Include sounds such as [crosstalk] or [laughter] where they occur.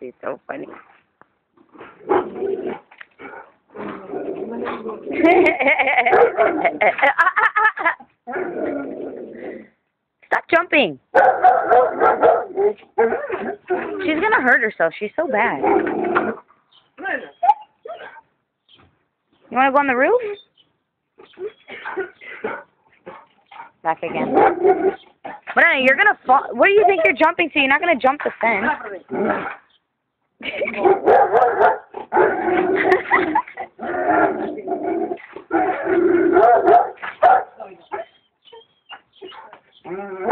She's so funny. Stop jumping. She's gonna hurt herself. She's so bad. You wanna go on the roof? Back again you're gonna fall. What do you think you're jumping to? You're not gonna jump the fence. [laughs] [laughs] [laughs]